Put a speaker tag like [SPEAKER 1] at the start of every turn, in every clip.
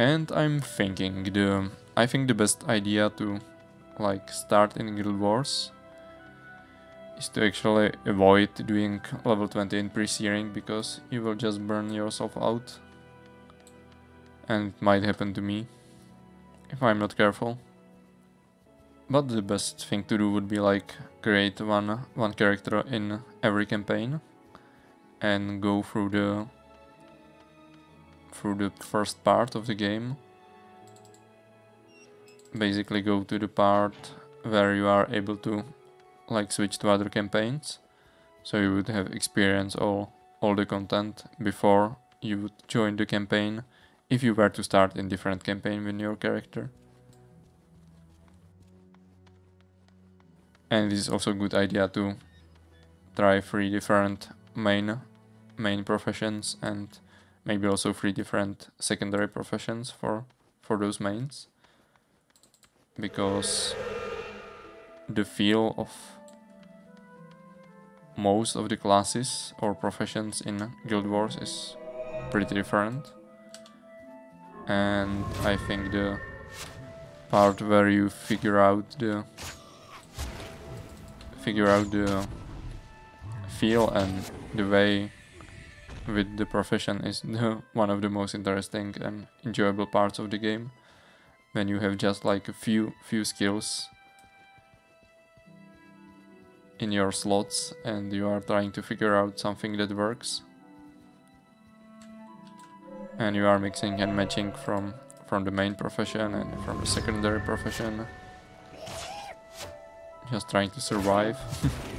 [SPEAKER 1] And I'm thinking the I think the best idea to like start in Guild Wars is to actually avoid doing level 20 in pre-searing because you will just burn yourself out. And it might happen to me if I'm not careful. But the best thing to do would be like create one one character in every campaign and go through the through the first part of the game. Basically go to the part where you are able to like switch to other campaigns. So you would have experience all all the content before you would join the campaign if you were to start in different campaign with your character. And it is also a good idea to try three different main main professions and maybe also three different secondary professions for for those mains. Because the feel of most of the classes or professions in Guild Wars is pretty different. And I think the part where you figure out the figure out the feel and the way with the profession is the, one of the most interesting and enjoyable parts of the game. When you have just like a few few skills in your slots and you are trying to figure out something that works and you are mixing and matching from from the main profession and from the secondary profession just trying to survive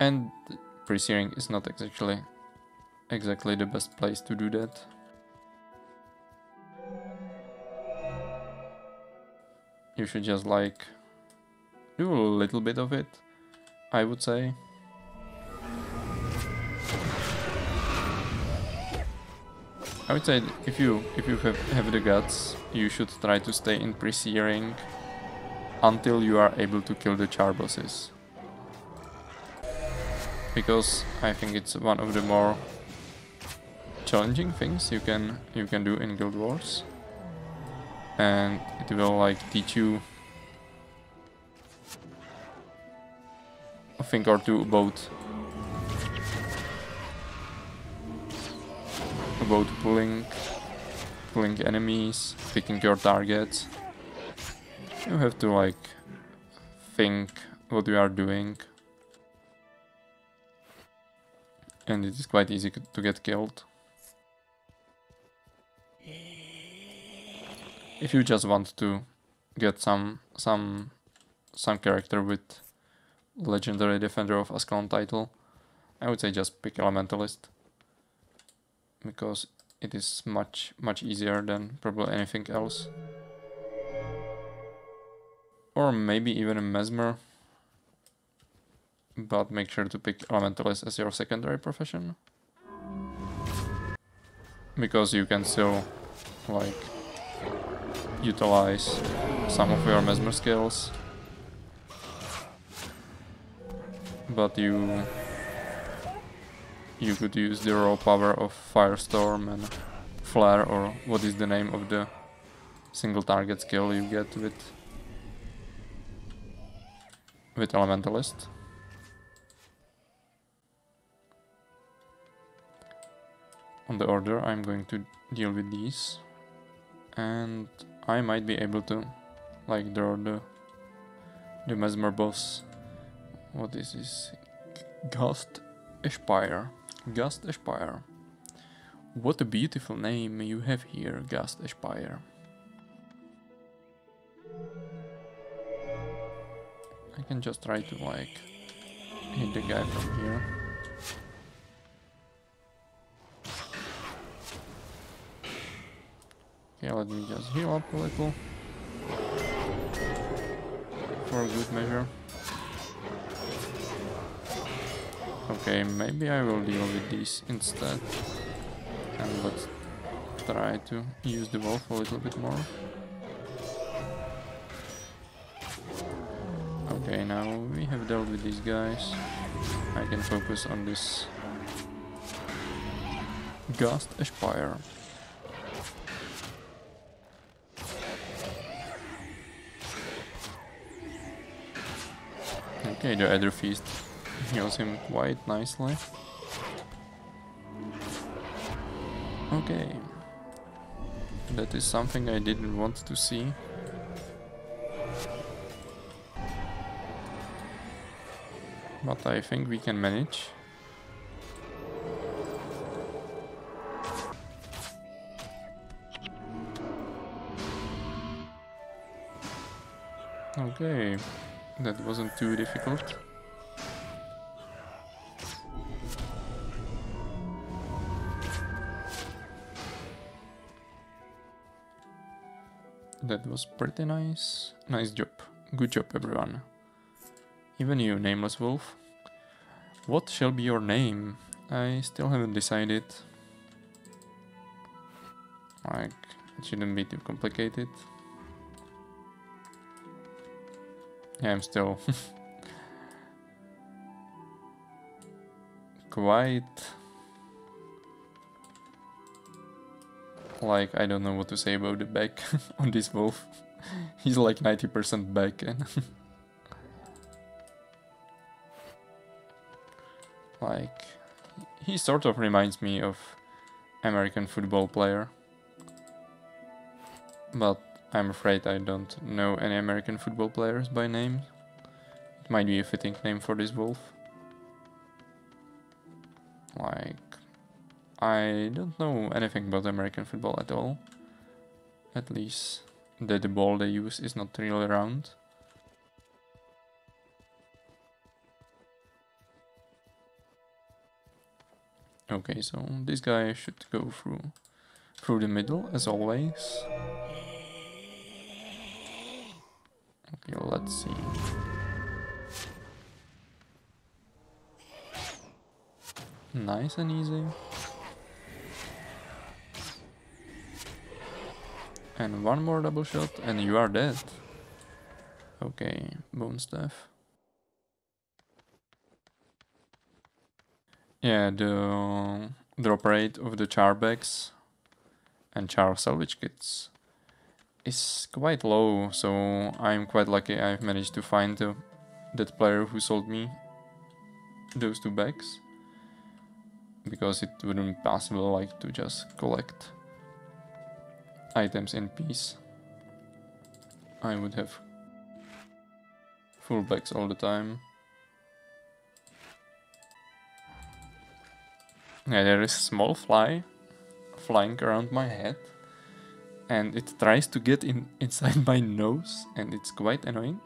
[SPEAKER 1] And pre-searing is not exactly exactly the best place to do that. You should just like do a little bit of it, I would say. I would say if you if you have, have the guts, you should try to stay in pre-searing until you are able to kill the charr bosses because I think it's one of the more challenging things you can you can do in Guild Wars and it will like teach you a thing or two about about pulling pulling enemies, picking your targets. You have to like think what you are doing and it is quite easy to get killed. If you just want to get some some some character with legendary defender of Ascalon title, I would say just pick Elementalist because it is much much easier than probably anything else. Or maybe even a Mesmer but make sure to pick Elementalist as your secondary profession. Because you can still, like, utilize some of your Mesmer skills. But you... You could use the raw power of Firestorm and Flare, or what is the name of the single target skill you get with with Elementalist. On the order I'm going to deal with these. And I might be able to like draw the the mesmer boss. What is this? Gust Aspire Gust Aspire what a beautiful name you have here Gust Aspire I can just try to like hit the guy from here Okay, let me just heal up a little. For a good measure. Okay, maybe I will deal with these instead. And let's try to use the wolf a little bit more. Okay, now we have dealt with these guys. I can focus on this Gust Aspire. Okay, the other Feast heals him quite nicely. Okay. That is something I didn't want to see. But I think we can manage. Okay, that wasn't too difficult. That was pretty nice. Nice job. Good job, everyone. Even you, Nameless Wolf. What shall be your name? I still haven't decided. Like, it shouldn't be too complicated. Yeah, I'm still quite like I don't know what to say about the back on this wolf. He's like 90% back and like he sort of reminds me of American football player. But I'm afraid I don't know any American football players by name. It might be a fitting name for this wolf. Like, I don't know anything about American football at all. At least that the ball they use is not really round. Okay, so this guy should go through through the middle as always. Let's see. Nice and easy. And one more double shot and you are dead. Okay, bone staff. Yeah, the drop rate of the charr bags and charr salvage kits is quite low, so I'm quite lucky I've managed to find uh, that player who sold me those two bags. Because it wouldn't be possible like to just collect items in peace. I would have full bags all the time. Yeah, there is a small fly flying around my head and it tries to get in inside my nose and it's quite annoying.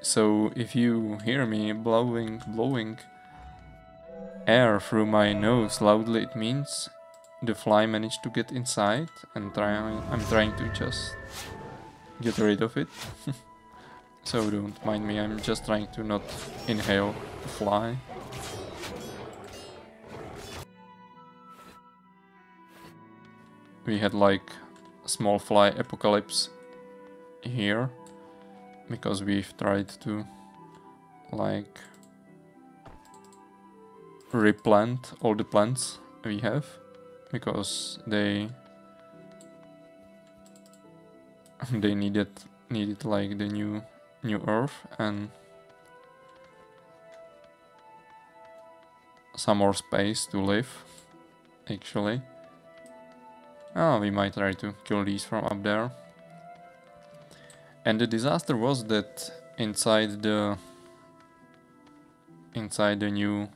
[SPEAKER 1] So if you hear me blowing blowing air through my nose loudly it means the fly managed to get inside and try I'm trying to just get rid of it. so don't mind me, I'm just trying to not inhale the fly. We had like small fly apocalypse here because we've tried to like replant all the plants we have because they they needed needed like the new new earth and some more space to live actually Oh, we might try to kill these from up there. And the disaster was that inside the inside the new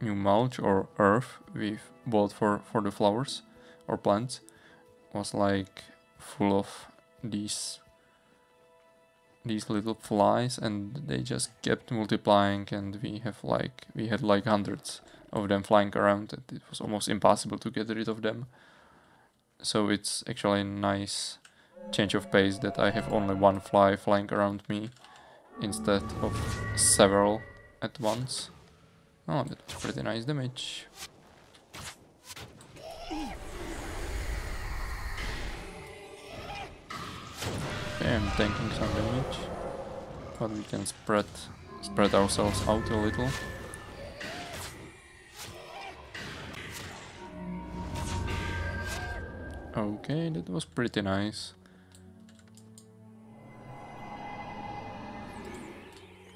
[SPEAKER 1] new mulch or earth we bought for for the flowers or plants was like full of these these little flies and they just kept multiplying and we have like we had like hundreds of them flying around and it was almost impossible to get rid of them so it's actually a nice change of pace that I have only one fly flying around me instead of several at once. Oh, that was pretty nice damage. Okay, I'm tanking some damage, but we can spread spread ourselves out a little. Okay, that was pretty nice.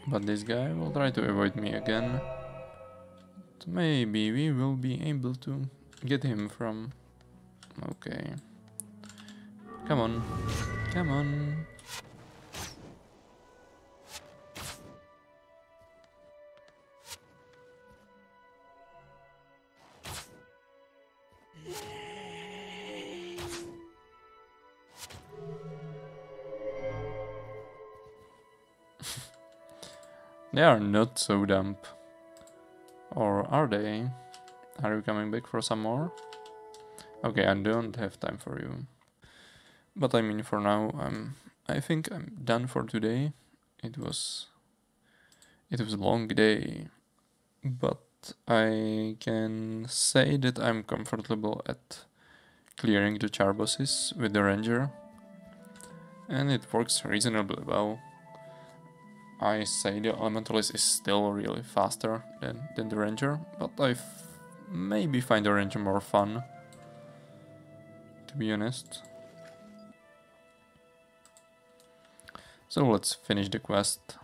[SPEAKER 1] But this guy will try to avoid me again. But maybe we will be able to get him from... Okay. Come on. Come on. They are not so damp. Or are they? Are you coming back for some more? Okay, I don't have time for you. But I mean, for now, I'm. I think I'm done for today. It was. It was a long day, but I can say that I'm comfortable at clearing the charr bosses with the ranger, and it works reasonably well. I say the Elementalist is still really faster than, than the Ranger, but I maybe find the Ranger more fun, to be honest. So let's finish the quest.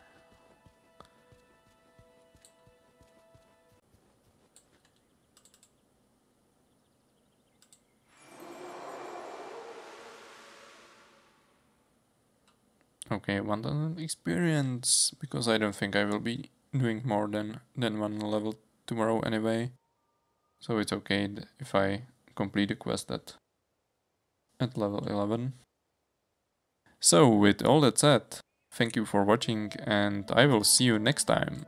[SPEAKER 1] Okay, 1000 experience, because I don't think I will be doing more than, than one level tomorrow anyway. So it's okay if I complete the quest at, at level 11. So with all that said, thank you for watching and I will see you next time.